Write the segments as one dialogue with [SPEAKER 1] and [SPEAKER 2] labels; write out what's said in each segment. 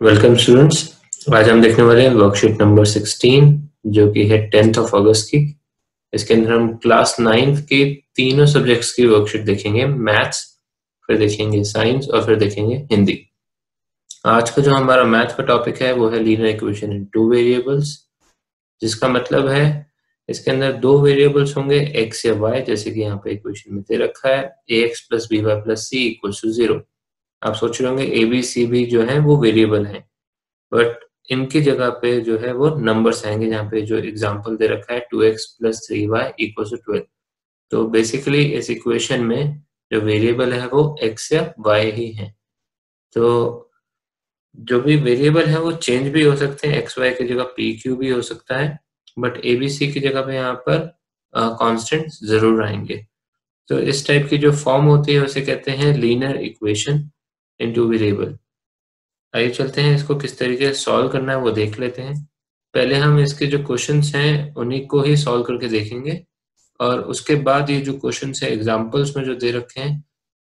[SPEAKER 1] Welcome students आज हम देखने वाले हैं वर्कशीट नंबर 16 जो कि है टेंथ ऑफ़ अगस्त की। इसके अंदर हम क्लास नाइन्थ के तीनों सब्जेक्ट्स की वर्कशीट देखेंगे मैथ्स फिर देखेंगे साइंस और फिर देखेंगे हिंदी। आज का जो हमारा मैथ का टॉपिक है, वो है linear equation in two variables जिसका मतलब है इसके अंदर दो वेरिएबल्स होंगे एक्स या वाई जैसे कि यहाँ पे इक्वेशन में दे रखा है A X plus B Y plus C equal to zero आप सोच रहे होंगे ए बी सी बी जो है वो वेरिएबल है। बट इनकी जगह पे जो है वो नंबर्स आएँगे जहाँ पे जो एग्जांपल दे रखा है two X plus three Y equal to twelve तो बेसिकली इस इक्वेशन में जो वेरिएबल है वो एक्स या वाई ही है। तो जो भी वेरिएबल है वो चेंज भी हो सकते हैं। एक्स वाई की जगह पी क्यू भी हो सकता है। बट ए बी सी की जगह पे यहाँ पर कांस्टेंट uh, ज़रूर आएँगे। तो इस टाइप की जो फॉर्म होती है उसे कहते हैं लीनर इक्वेशन इनटू वेरिएबल आइए चलते हैं इसको किस तरीके से सॉल्व करना है वो देख लेते हैं। पहले हम इसके जो क्वेश्चंस हैं उन्हीं को ही सॉल्व करके देखेंगे। और उसके बाद ये जो क्वेश्चन है एग्जाम्पल्स में जो दे रखे हैं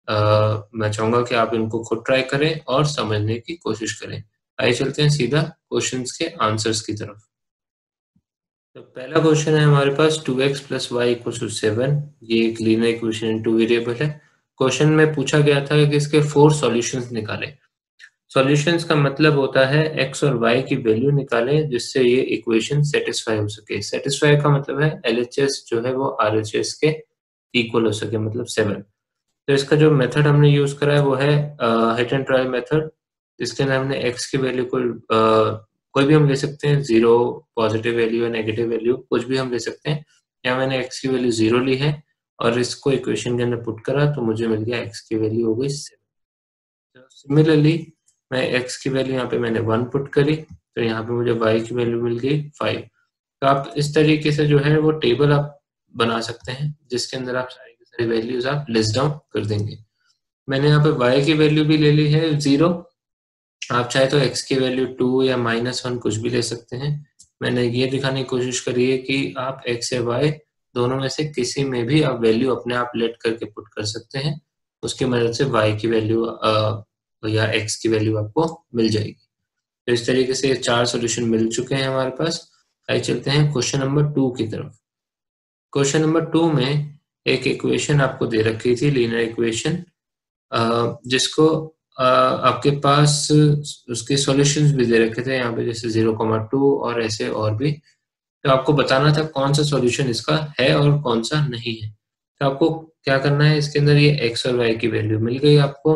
[SPEAKER 1] आ, मैं चाहूँगा कि आप इनको खुद ट्राई करें और समझने की कोशिश करें। आइए चलते हैं सीधा क्वेश्चन के आंसर्स की तरफ़। तो पहला क्वेश्चन है हमारे पास two x plus y equal to seven ये एक लीनियर इक्वेशन टू वेरिएबल है। क्वेश्चन में पूछा गया था कि इसके फोर सॉल्यूशंस निकालें। सॉल्यूशंस का मतलब होता है एक्स और वाई की वैल्यू निकालें, जिससे ये इक्वेशन सेटिस्फाई हो सके। सेटिस्फाई का मतलब है एलएचएस जो है वो आरएचएस के इक्वल हो सके मतलब सेवन तो इसका जो मेथड हमने यूज़ करा है वो है हिट एंड ट्रायल मेथड इसके अंदर हमने एक्स की वैल्यू को कोई भी हम ले सकते हैं ज़ीरो पॉजिटिव वैल्यू या नेगेटिव वैल्यू कुछ भी हम ले सकते हैं। या मैंने एक्स की वैल्यू ज़ीरो ली है। और इसको इक्वेशन के अंदर पुट करा तो मुझे मिल गया एक्स की वैल्यू हो गई सेवन सिमिलरली मैं एक्स की वैल्यू यहाँ पे मैंने वन पुट करी तो यहाँ पे मुझे वाई की वैल्यू मिल गई फाइव तो आप इस तरीके से जो है वो टेबल आप बना सकते हैं, जिसके अंदर आप सारी की सारी वैल्यूज़ आप लिस्ट डाउन कर देंगे. मैंने यहाँ पे वाई की वैल्यू भी ले ली है ज़ीरो आप चाहे तो एक्स की वैल्यू टू या माइनस वन कुछ भी ले सकते हैं. मैंने ये दिखाने की कोशिश करी है कि आप एक्स या वाई दोनों में से किसी में भी आप वैल्यू अपने आप लेट करके पुट कर सकते हैं, उसकी मदद से y की वैल्यू या x की वैल्यू आपको मिल जाएगी। तो इस तरीके से चार सॉल्यूशन मिल चुके हैं हमारे पास। आइए चलते हैं क्वेश्चन नंबर टू की तरफ़। क्वेश्चन नंबर टू में एक इक्वेशन आपको दे रखी थी लीनर इक्वेशन जिसको आपके पास उसके सॉल्यूशंस भी दे रखे थे, यहाँ पे जैसे ज़ीरो कॉमा टू और ऐसे और भी। तो आपको बताना था कौन सा सॉल्यूशन इसका है और कौन सा नहीं है। तो आपको क्या करना है? इसके अंदर ये एक्स और वाई की वैल्यू मिल गई आपको।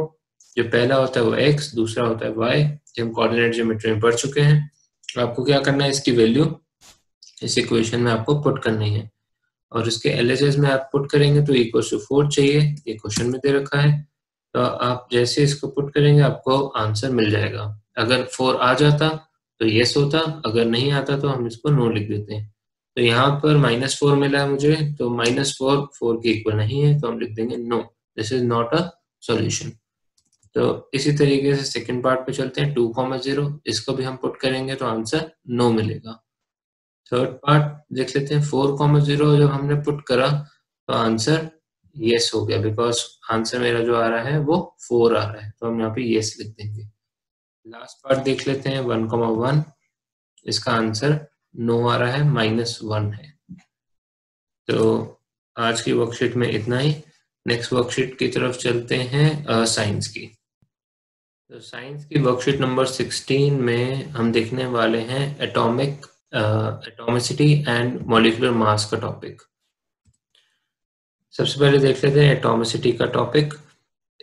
[SPEAKER 1] जो पहला होता है वो एक्स दूसरा होता है वाई जो हम कोऑर्डिनेट ज्योमेट्री में पढ़ चुके हैं। तो आपको क्या करना है? इसकी वैल्यू इस इक्वेशन में आपको पुट करनी है। और इसके एल में आप पुट करेंगे तो इक्वल टू फोर चाहिए। ये क्वेश्चन में दे रखा है। तो आप जैसे इसको पुट करेंगे आपको आंसर मिल जाएगा। अगर फोर आ जाता तो येस होता, अगर नहीं आता तो हम इसको नो लिख देते हैं। तो यहाँ पर माइनस फोर मिला है मुझे तो माइनस फोर फोर के इक्वल नहीं है तो हम लिख देंगे no this is not a solution तो इसी तरीके से सेकंड पार्ट पे चलते हैं टू कॉमा ज़ीरो इसको भी हम पुट करेंगे तो आंसर नो मिलेगा। थर्ड पार्ट देख लेते हैं फोर कॉमा ज़ीरो जब हमने पुट करा तो आंसर यस हो गया बिकॉज़ आंसर मेरा जो आ रहा है वो फोर आ रहा है तो हम यहाँ पे यस लिख देंगे। लास्ट पार्ट देख लेते हैं वन कॉमा वन इसका आंसर नो आ रहा है माइनस वन है। तो आज की वर्कशीट में इतना ही। नेक्स्ट वर्कशीट की तरफ़ चलते हैं साइंस की। तो साइंस की वर्कशीट नंबर 16 में हम देखने वाले हैं atomic atomicity and molecular mass का टॉपिक सबसे पहले देख लेते हैं एटॉमिसिटी का टॉपिक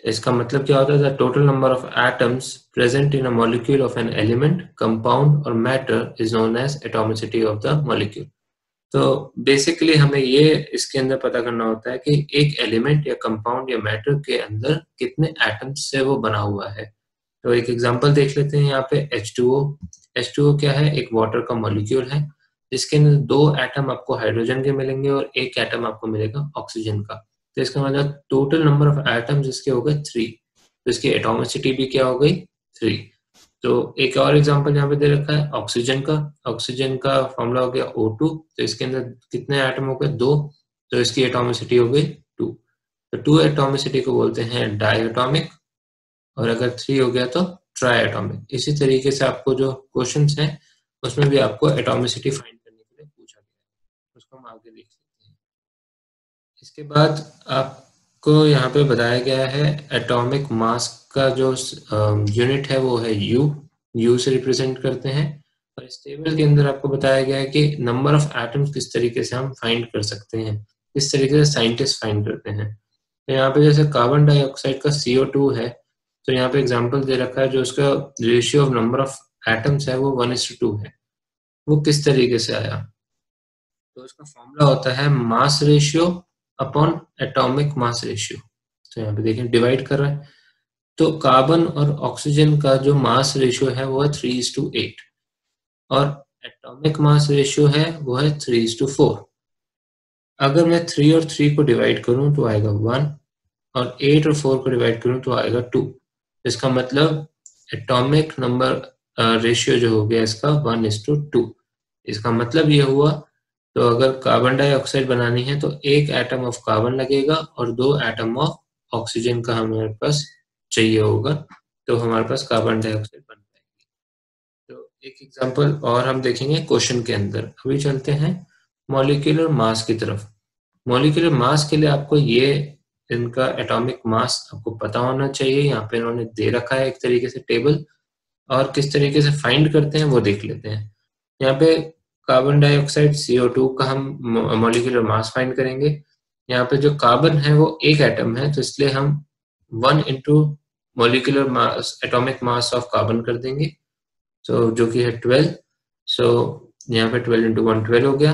[SPEAKER 1] इसका मतलब क्या होता है? Total number of atoms present in a molecule of an element compound और matter is known as atomicity of the molecule तो बेसिकली हमें ये इसके अंदर पता करना होता है कि एक एलिमेंट या कंपाउंड या मैटर के अंदर कितने एटम्स से वो बना हुआ है। तो एक एग्जांपल देख लेते हैं यहाँ पे H2O H2O क्या है? एक वाटर का मॉलिक्यूल है। जिसके अंदर दो एटम आपको हाइड्रोजन के मिलेंगे और एक एटम आपको मिलेगा ऑक्सीजन का। तो इसका मतलब टोटल नंबर ऑफ़ एटम्स इसके हो गए थ्री तो इसकी एटोमिसिटी भी क्या हो गई? थ्री तो एक और एग्जांपल यहाँ पे दे रखा है ऑक्सीजन का. ऑक्सीजन का फॉर्मूला हो गया O2 तो इसके अंदर कितने एटम हो गए? दो. तो इसकी एटोमिसिटी हो गई टू तो टू एटोमिसिटी को बोलते हैं डायटोमिक और अगर थ्री हो गया तो ट्राई एटॉमिक इसी तरीके से आपको जो क्वेश्चन है, उसमें भी आपको एटोमिसिटी फाइंड करने के लिए पूछा गया है उसको हम आगे देख सकते हैं इसके बाद आपको यहाँ पे बताया गया है एटॉमिक मास का जो यूनिट है वो है यू यू से रिप्रेजेंट करते हैं। और इस टेबल के अंदर आपको बताया गया है कि नंबर ऑफ़ एटम्स किस तरीके से हम फाइंड कर सकते हैं, किस तरीके से साइंटिस्ट फाइंड करते हैं। तो यहाँ पे जैसे कार्बन डाइऑक्साइड का CO2 है तो यहाँ पे एग्ज़ाम्पल दे रखा है जो उसका ratio of number of atoms है वो वन है। वो किस तरीके से आया? तो उसका फॉर्मूला होता है mass ratio upon atomic mass ratio तो यहाँ पे देखें डिवाइड कर रहा है। तो कार्बन और ऑक्सीजन का जो मास रेशियो है, वो है थ्री इज़ टू एट और एटॉमिक मास रेशियो है, वो है थ्री इज़ टू फोर अगर मैं थ्री और थ्री को डिवाइड करूँ तो आएगा वन और एट और फोर को डिवाइड करूँ तो आएगा टू इसका मतलब एटॉमिक नंबर रेशियो जो हो गया, इसका वन इज़ टू टू इसका मतलब ये हुआ तो अगर कार्बन डाइऑक्साइड बनानी है तो एक एटम ऑफ़ कार्बन लगेगा और दो एटम ऑफ़ ऑक्सीजन का हमारे पास चाहिए होगा तो हमारे पास कार्बन डाइऑक्साइड बन पाएगी तो एक एग्जांपल और हम देखेंगे क्वेश्चन के अंदर। अभी चलते हैं मॉलिक्यूलर मास की तरफ़। मॉलिक्यूलर मास के लिए आपको ये, इनका एटॉमिक मास आपको पता होना चाहिए। यहाँ पे इन्होंने दे रखा है एक तरीके से टेबल और किस तरीके से फाइंड करते हैं वो देख लेते हैं। यहाँ पे कार्बन डाइऑक्साइड टू का हम मॉलिक्यूलर मास फाइंड करेंगे। यहाँ पे जो कार्बन है वो एक एटम है तो इसलिए हम one into molecular mass atomic mass of carbon कर देंगे। तो so, जो कि है ट्वेल्व सो so, यहाँ पे ट्वेल्व इंटू वन ट्वेल्व हो गया।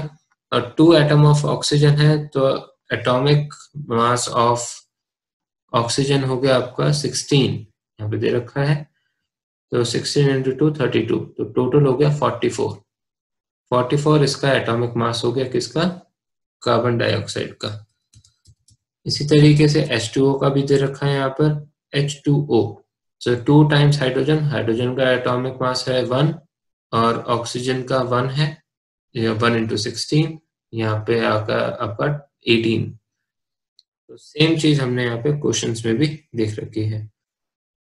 [SPEAKER 1] और टू एटम ऑफ़ ऑक्सीजन है तो एटॉमिक मास ऑफ़ ऑक्सीजन हो गया आपका सिक्सटीन यहाँ पे दे रखा है तो sixteen into two thirty two तो टोटल हो गया फोर्टी फोर फोर्टी फोर इसका एटॉमिक मास हो गया किसका? कार्बन डाइऑक्साइड का। इसी तरीके से H2O का भी दे रखा है यहाँ पर। H2O so two times hydrogen hydrogen का एटॉमिक मास है वन और ऑक्सीजन का वन है। वन इंटू सिक्सटीन यहाँ पे आकर आपका एटीन तो सेम चीज़ हमने यहाँ पे क्वेश्चंस में भी देख रखी है।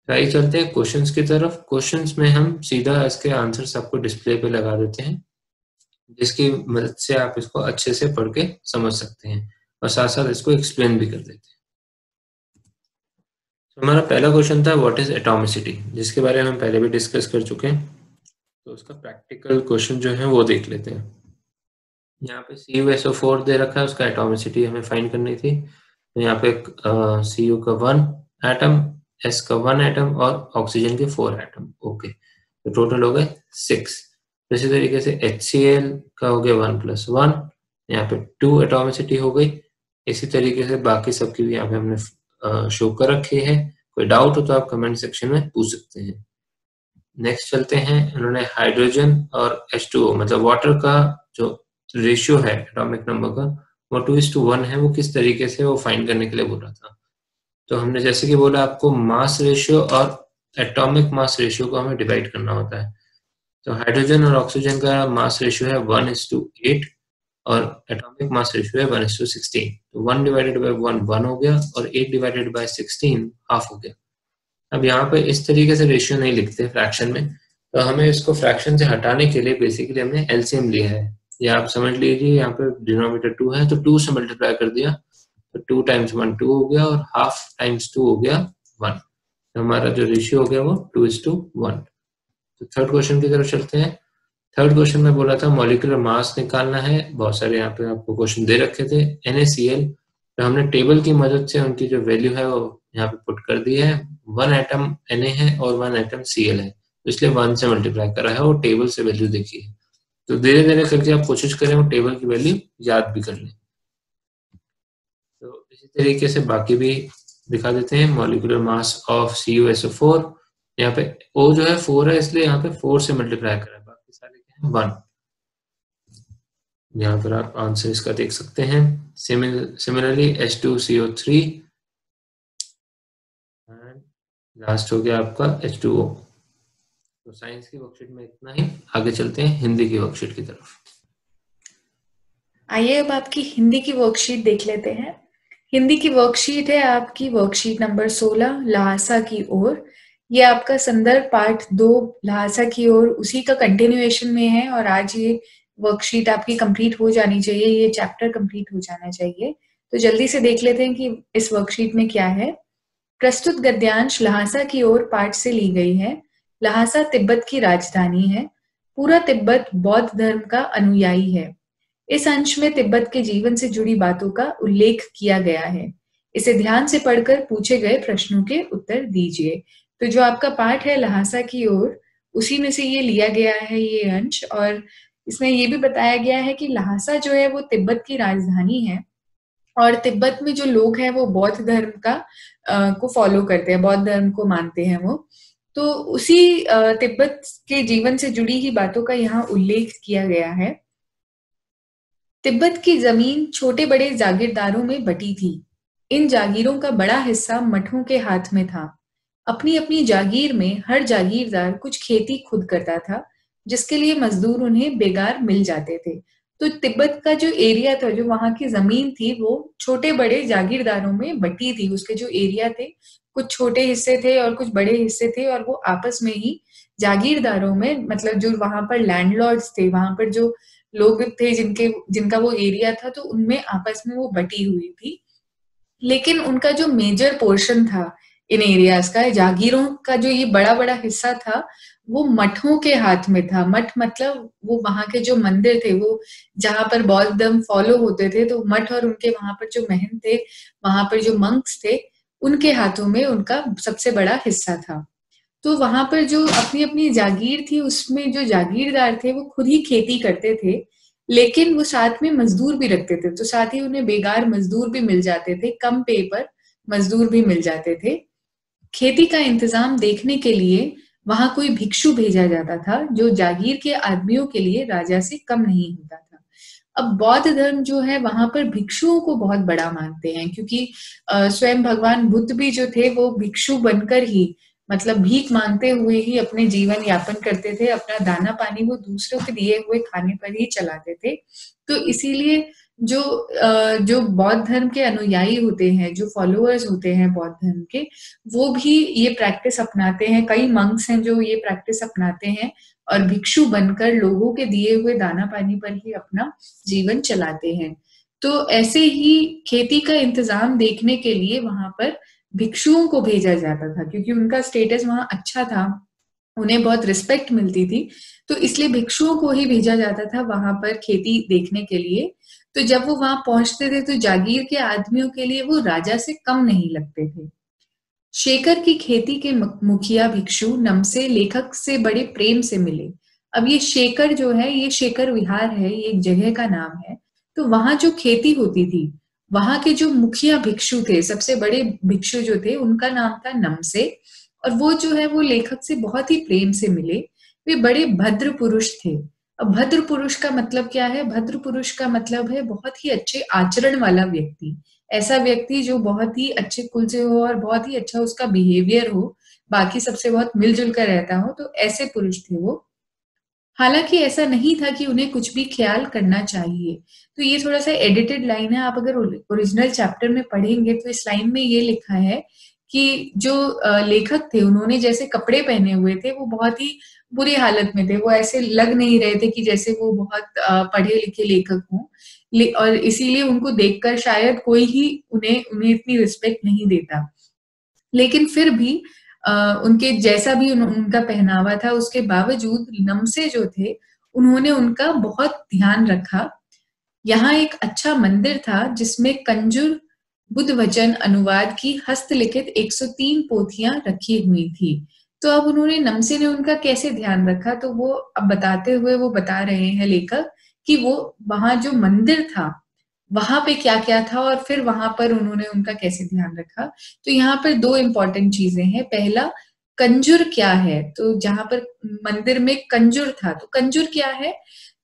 [SPEAKER 1] आइए चलते हैं क्वेश्चंस की तरफ़। क्वेश्चंस में हम सीधा इसके आंसर्स आपको डिस्प्ले पे लगा देते हैं। जिसकी मदद से आप इसको अच्छे से पढ़ के समझ सकते हैं और साथ साथ इसको एक्सप्लेन भी कर देते हैं। तो हमारा पहला क्वेश्चन था व्हाट इज़ एटॉमिसिटी जिसके बारे में हम पहले भी डिस्कस कर चुके हैं। तो उसका प्रैक्टिकल क्वेश्चन जो है, वो देख लेते हैं। यहाँ पे सी यू फोर दे रखा है, उसका एटोमिसिटी हमें फाइंड करनी थी। तो यहाँ पे सी यू का वन एटम एस का वन एटम और ऑक्सीजन के फोर एटम ओके तो टोटल हो गए सिक्स इसी तरीके से एच का हो गया वन प्लस वन, यहाँ पे टू एटोमिसिटी हो गई। इसी तरीके से बाकी सबकी भी यहाँ पे हमने शो कर रखी है। कोई डाउट हो तो आप कमेंट सेक्शन में पूछ सकते हैं। नेक्स्ट चलते हैं, इन्होंने हाइड्रोजन और H2O मतलब वाटर का जो रेशियो है एटॉमिक नंबर का, वो टू इज़ टू वन है, वो किस तरीके से वो फाइंड करने के लिए बोला था। तो हमने जैसे कि बोला आपको मास रेशियो और एटॉमिक मास रेशियो को हमें डिवाइड करना होता है। तो हाइड्रोजन और ऑक्सीजन का मास रेशियो है वन इज़ टू एट और एटॉमिक मास रेशियो है वन इज़ टू सिक्सटीन तो one divided by one one हो गया और eight divided by sixteen half हो गया। अब यहाँ पे इस तरीके से रेशियो नहीं लिखते फ्रैक्शन में। तो हमें इसको फ्रैक्शन से हटाने के लिए बेसिकली हमने एलसीएम लिया है। या आप समझ लीजिए, यहाँ पे डिनोमीटर टू है तो टू से मल्टीप्लाई कर दिया। तो टू टाइम्स वन टू हो गया और हाफ़ टाइम्स टू हो गया वन तो हमारा जो रेशियो हो गया वो टू इज़ टू वन तो थर्ड क्वेश्चन की तरफ़ चलते हैं। थर्ड क्वेश्चन में बोला था मॉलिकुलर मास निकालना है। बहुत सारे यहाँ पे आपको क्वेश्चन दे रखे थे। एन तो हमने टेबल की मदद से उनकी जो वैल्यू है वो यहाँ पे पुट कर दी है। वन एटम एन है और वन एटम सी है। तो इसलिए वन से मल्टीप्लाई करा है और टेबल से वैल्यू देखी है तो धीरे धीरे करके आप कोशिश करें वो टेबल की वैल्यू याद भी कर लें। तो इसी तरीके से बाकी भी दिखा देते हैं। Molecular mass of C U S O four यहाँ पे ओ जो है फोर है, इसलिए यहाँ पे फोर से मल्टीप्लाई करें बाकी सारे क्या है? वन यहाँ पर आप आंसर इसका देख सकते हैं। Similarly H two C O three last हो गया आपका एच टू ओ तो साइंस की वर्कशीट में इतना ही। आगे चलते हैं हिंदी की वर्कशीट की तरफ़।
[SPEAKER 2] आइए अब आपकी हिंदी की वर्कशीट देख लेते हैं। हिंदी की वर्कशीट है आपकी वर्कशीट नंबर 16 लासा की ओर। ये आपका संदर्भ पार्ट दो लहासा की ओर उसी का कंटिन्यूएशन में है और आज ये वर्कशीट आपकी कंप्लीट हो जानी चाहिए, ये चैप्टर कंप्लीट हो जाना चाहिए। तो जल्दी से देख लेते हैं कि इस वर्कशीट में क्या है। प्रस्तुत गद्यांश लहासा की ओर पाठ से ली गई है। लहासा तिब्बत की राजधानी है। पूरा तिब्बत बौद्ध धर्म का अनुयायी है। इस अंश में तिब्बत के जीवन से जुड़ी बातों का उल्लेख किया गया है। इसे ध्यान से पढ़कर पूछे गए प्रश्नों के उत्तर दीजिए। तो जो आपका पाठ है लहासा की ओर उसी में से ये लिया गया है ये अंश और इसमें ये भी बताया गया है कि लहासा जो है वो तिब्बत की राजधानी है और तिब्बत में जो लोग हैं वो बौद्ध धर्म का आ, को फॉलो करते हैं बौद्ध धर्म को मानते हैं वो। तो उसी तिब्बत के जीवन से जुड़ी ही बातों का यहाँ उल्लेख किया गया है। तिब्बत की ज़मीन छोटे बड़े जागीरदारों में बटी थी। इन जागीरों का बड़ा हिस्सा मठों के हाथ में था। अपनी अपनी जागीर में हर जागीरदार कुछ खेती खुद करता था, जिसके लिए मजदूर उन्हें बेगार मिल जाते थे। तो तिब्बत का जो एरिया था, जो वहाँ की ज़मीन थी, वो छोटे बड़े जागीरदारों में बटी थी। उसके जो एरिया थे, कुछ छोटे हिस्से थे और कुछ बड़े हिस्से थे और वो आपस में ही जागीरदारों में मतलब जो वहाँ पर लैंडलॉर्ड्स थे, वहाँ पर जो लोग थे जिनके, जिनका वो एरिया था तो उनमें आपस में वो बटी हुई थी। लेकिन उनका जो मेजर पोर्शन था इन एरियाज़ का, जागीरों का जो ये बड़ा बड़ा हिस्सा था, वो मठों के हाथ में था। मठ मतलब वो वहाँ के जो मंदिर थे, वो जहाँ पर बौद्ध धर्म फॉलो होते थे तो मठ और उनके वहाँ पर जो महन थे, वहाँ पर जो मंक्स थे, उनके हाथों में उनका सबसे बड़ा हिस्सा था। तो वहाँ पर जो अपनी अपनी जागीर थी, उसमें जो जागीरदार थे, वो खुद ही खेती करते थे, लेकिन वो साथ में मजदूर भी रखते थे तो साथ ही उन्हें बेगार मजदूर भी मिल जाते थे, कम पे पर मजदूर भी मिल जाते थे। खेती का इंतज़ाम देखने के लिए वहाँ कोई भिक्षु भेजा जाता था, जो जागीर के आदमियों के लिए राजा से कम नहीं होता था। अब बौद्ध धर्म जो है, वहाँ पर भिक्षुओं को बहुत बड़ा मानते हैं, क्योंकि स्वयं भगवान बुद्ध भी जो थे, वो भिक्षु बनकर ही मतलब भीख मांगते हुए ही अपने जीवन यापन करते थे, अपना दाना पानी वो दूसरों के दिए हुए खाने पर ही चलाते थे। तो इसीलिए जो जो बौद्ध धर्म के अनुयायी होते हैं, जो फॉलोअर्स होते हैं बौद्ध धर्म के, वो भी ये प्रैक्टिस अपनाते हैं। कई मंक्स हैं जो ये प्रैक्टिस अपनाते हैं और भिक्षु बनकर लोगों के दिए हुए दाना पानी पर ही अपना जीवन चलाते हैं। तो ऐसे ही खेती का इंतज़ाम देखने के लिए वहाँ पर भिक्षुओं को भेजा जाता था, क्योंकि उनका स्टेटस वहाँ अच्छा था, उन्हें बहुत रिस्पेक्ट मिलती थी। तो इसलिए भिक्षुओं को ही भेजा जाता था वहाँ पर खेती देखने के लिए। तो जब वो वहाँ पहुँचते थे तो जागीर के आदमियों के लिए वो राजा से कम नहीं लगते थे। शेखर की खेती के मुखिया भिक्षु नमसे लेखक से बड़े प्रेम से मिले। अब ये शेखर जो है, ये शेखर विहार है, ये एक जगह का नाम है। तो वहाँ जो खेती होती थी, वहाँ के जो मुखिया भिक्षु थे, सबसे बड़े भिक्षु जो थे, उनका नाम था नमसे। और वो जो है, वो लेखक से बहुत ही प्रेम से मिले। वे बड़े भद्र पुरुष थे। भद्र पुरुष का मतलब क्या है? भद्र पुरुष का मतलब है बहुत ही अच्छे आचरण वाला व्यक्ति। ऐसा व्यक्ति जो बहुत ही अच्छे कुल से हो और बहुत ही अच्छा उसका बिहेवियर हो, बाकी सबसे बहुत मिलजुल कर रहता हो तो ऐसे पुरुष थे वो। हालाँकि ऐसा नहीं था कि उन्हें कुछ भी ख्याल करना चाहिए। तो ये थोड़ा सा एडिटेड लाइन है, आप अगर ओरिजिनल चैप्टर में पढ़ेंगे तो इस लाइन में ये लिखा है कि जो लेखक थे, उन्होंने जैसे कपड़े पहने हुए थे, वो बहुत ही बुरी हालत में थे। वो ऐसे लग नहीं रहे थे कि जैसे वो बहुत पढ़े लिखे लेखक हों। और इसीलिए उनको देखकर शायद कोई ही उन्हें उन्हें इतनी रिस्पेक्ट नहीं देता। लेकिन फिर भी उनके जैसा भी उन, उनका पहनावा था उसके बावजूद नमसे जो थे उन्होंने उनका बहुत ध्यान रखा। यहाँ एक अच्छा मंदिर था जिसमें कंजुर बुद्ध वचन अनुवाद की हस्तलिखित 103 पोथियाँ रखी हुई थी। तो अब उन्होंने नमसे ने उनका कैसे ध्यान रखा? तो वो अब बताते हुए वो बता रहे हैं लेखक कि वो वहाँ जो मंदिर था, वहाँ पे क्या क्या था और फिर वहाँ पर उन्होंने उनका कैसे ध्यान रखा? तो यहाँ पर दो इंपॉर्टेंट चीज़ें हैं। पहला, कंजुर क्या है? तो जहाँ पर मंदिर में कंजुर था तो कंजुर क्या है?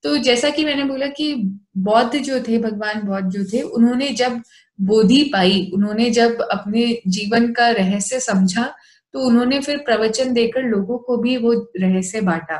[SPEAKER 2] तो जैसा कि मैंने बोला कि बौद्ध जो थे, भगवान बौद्ध जो थे, उन्होंने जब बोधि पाई, उन्होंने जब अपने जीवन का रहस्य समझा तो उन्होंने फिर प्रवचन देकर लोगों को भी वो रहस्य बांटा।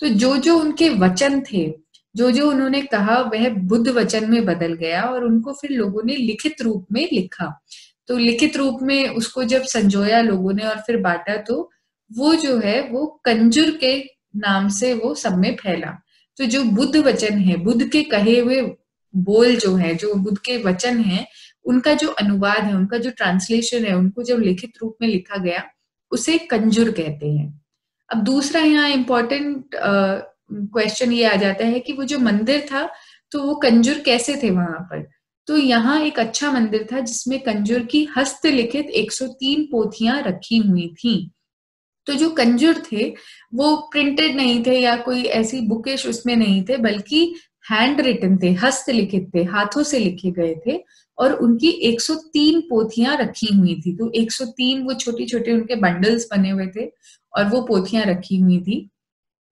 [SPEAKER 2] तो जो जो उनके वचन थे जो जो उन्होंने कहा, वह बुद्ध वचन में बदल गया और उनको फिर लोगों ने लिखित रूप में लिखा। तो लिखित रूप में उसको जब संजोया लोगों ने और फिर बांटा तो वो जो है, वो कंजुर के नाम से वो सब में फैला। तो जो बुद्ध वचन है, बुद्ध के कहे हुए बोल जो है, जो बुद्ध के वचन है, उनका जो अनुवाद है, उनका जो ट्रांसलेशन है, उनको जब लिखित रूप में लिखा गया उसे कंजुर कहते हैं। अब दूसरा यहाँ इम्पोर्टेंट क्वेश्चन ये आ जाता है कि वो जो मंदिर था तो वो कंजुर कैसे थे वहाँ पर? तो यहाँ एक अच्छा मंदिर था जिसमें कंजुर की हस्तलिखित 103 पोथियाँ रखी हुई थी। तो जो कंजुर थे, वो प्रिंटेड नहीं थे या कोई ऐसी बुकेश उसमें नहीं थे, बल्कि हैंड रिटन थे, हस्तलिखित थे, हाथों से लिखे गए थे। और उनकी 103 पोथियाँ रखी हुई थी। तो 103 वो छोटे छोटे उनके बंडल्स बने हुए थे और वो पोथियाँ रखी हुई थी।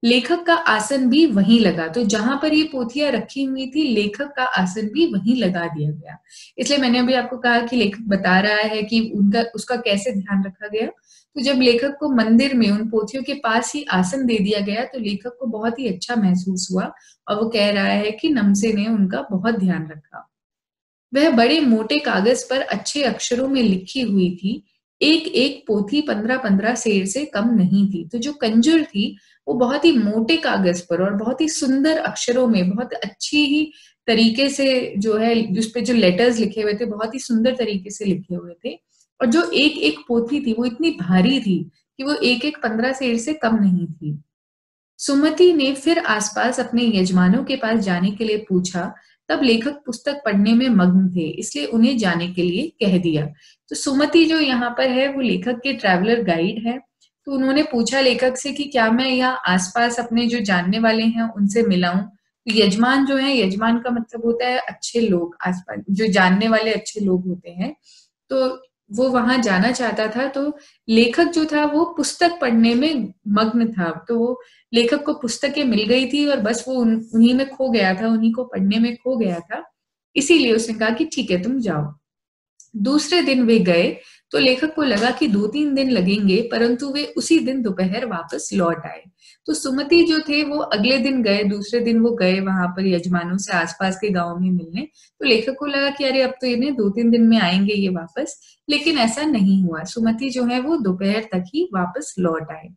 [SPEAKER 2] लेखक का आसन भी वहीं लगा। तो जहाँ पर ये पोथियाँ रखी हुई थी, लेखक का आसन भी वहीं लगा दिया गया। इसलिए मैंने अभी आपको कहा कि लेखक बता रहा है कि उनका, उसका कैसे ध्यान रखा गया। तो जब लेखक को मंदिर में, उन पोथियों के पास ही आसन दे दिया गया तो लेखक को बहुत ही अच्छा महसूस हुआ और वो कह रहा है कि नमसे ने उनका बहुत ध्यान रखा। वह बड़े मोटे कागज़ पर अच्छे अक्षरों में लिखी हुई थी। एक एक पोथी पंद्रह पंद्रह शेर से कम नहीं थी। तो जो कंजुर थी, वो बहुत ही मोटे कागज़ पर और बहुत ही सुंदर अक्षरों में, बहुत अच्छी ही तरीके से जो है जिस पे जो लेटर्स लिखे हुए थे, बहुत ही सुंदर तरीके से लिखे हुए थे। और जो एक एक पोथी थी, वो इतनी भारी थी कि वो एक एक पंद्रह शेर से कम नहीं थी। सुमति ने फिर आसपास अपने यजमानों के पास जाने के लिए पूछा तब लेखक पुस्तक पढ़ने में मग्न थे, इसलिए उन्हें जाने के लिए कह दिया। तो सुमति जो यहाँ पर है, वो लेखक के ट्रैवलर गाइड है। तो उन्होंने पूछा लेखक से कि क्या मैं यहाँ आसपास अपने जो जानने वाले हैं, उनसे मिलाऊं? तो यजमान जो है, यजमान का मतलब होता है अच्छे लोग, आसपास जो जानने वाले अच्छे लोग होते हैं। तो वो वहाँ जाना चाहता था तो लेखक जो था वो पुस्तक पढ़ने में मग्न था। तो वो लेखक को पुस्तकें मिल गई थी और बस वो उन्हीं में खो गया था, उन्हीं को पढ़ने में खो गया था। इसीलिए उसने कहा कि, ठीक है, तुम जाओ। दूसरे दिन वे गए तो लेखक को लगा कि दो तीन दिन लगेंगे, परंतु वे उसी दिन दोपहर वापस लौट आए। तो सुमति जो थे, वो अगले दिन गए, दूसरे दिन वो गए वहाँ पर यजमानों से आसपास के गाँव में मिलने। तो लेखक को लगा कि अरे, अब तो इन्हें दो तीन दिन में आएँगे ये वापस। लेकिन ऐसा नहीं हुआ। सुमति जो है, वो दोपहर तक ही वापस लौट आए।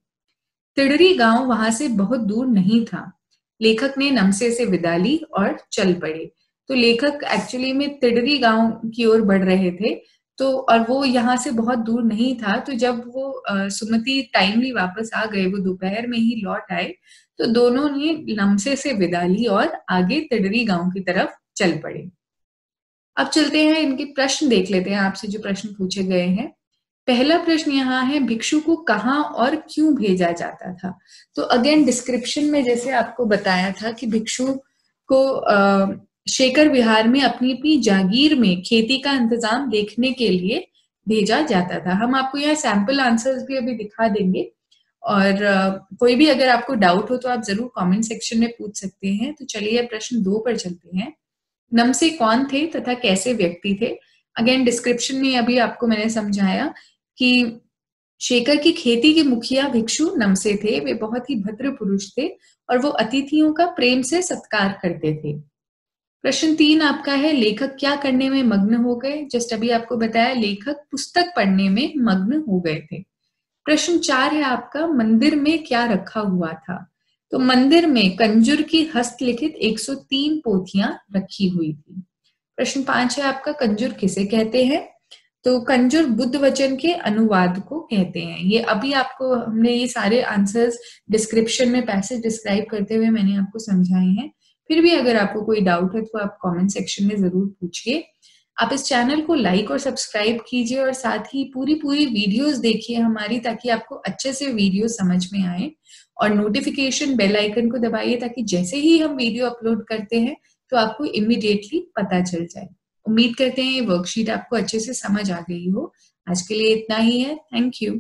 [SPEAKER 2] तिड़री गाँव वहाँ से बहुत दूर नहीं था। लेखक ने नमसे से विदा ली और चल पड़े। तो लेखक एक्चुअली में तिड़री गाँव की ओर बढ़ रहे थे। तो और वो यहाँ से बहुत दूर नहीं था तो जब वो सुमति टाइमली वापस आ गए, वो दोपहर में ही लौट आए तो दोनों ने लमसे से विदा ली और आगे तिडरी गाँव की तरफ़ चल पड़े। अब चलते हैं, इनके प्रश्न देख लेते हैं आपसे जो प्रश्न पूछे गए हैं। पहला प्रश्न यहाँ है, भिक्षु को कहाँ और क्यों भेजा जाता था? तो अगेन डिस्क्रिप्शन में जैसे आपको बताया था कि भिक्षु को शेखर विहार में अपनी अपनी जागीर में खेती का इंतज़ाम देखने के लिए भेजा जाता था। हम आपको यहाँ सैंपल आंसर्स भी अभी दिखा देंगे। और कोई भी अगर आपको डाउट हो तो आप ज़रूर कमेंट सेक्शन में पूछ सकते हैं। तो चलिए प्रश्न दो पर चलते हैं। नमसे कौन थे तथा कैसे व्यक्ति थे? अगेन डिस्क्रिप्शन में अभी आपको मैंने समझाया कि शेखर की खेती के मुखिया भिक्षु नमसे थे। वे बहुत ही भद्र पुरुष थे और वो अतिथियों का प्रेम से सत्कार करते थे। प्रश्न तीन आपका है, लेखक क्या करने में मग्न हो गए? जस्ट अभी आपको बताया, लेखक पुस्तक पढ़ने में मग्न हो गए थे। प्रश्न चार है आपका, मंदिर में क्या रखा हुआ था? तो मंदिर में कंजुर की हस्तलिखित 103 पोथियाँ रखी हुई थी। प्रश्न पाँच है आपका, कंजुर किसे कहते हैं? तो कंजुर बुद्ध वचन के अनुवाद को कहते हैं। ये अभी आपको, हमने ये सारे आंसर्स डिस्क्रिप्शन में पैसेज डिस्क्राइब करते हुए मैंने आपको समझाए हैं। फिर भी अगर आपको कोई डाउट है तो आप कमेंट सेक्शन में ज़रूर पूछिए। आप इस चैनल को लाइक और सब्सक्राइब कीजिए और साथ ही पूरी पूरी वीडियोस देखिए हमारी, ताकि आपको अच्छे से वीडियो समझ में आए। और नोटिफिकेशन बेल आइकन को दबाइए, ताकि जैसे ही हम वीडियो अपलोड करते हैं तो आपको इमिडिएटली पता चल जाए। उम्मीद करते हैं ये वर्कशीट आपको अच्छे से समझ आ गई हो। आज के लिए इतना ही है। Thank you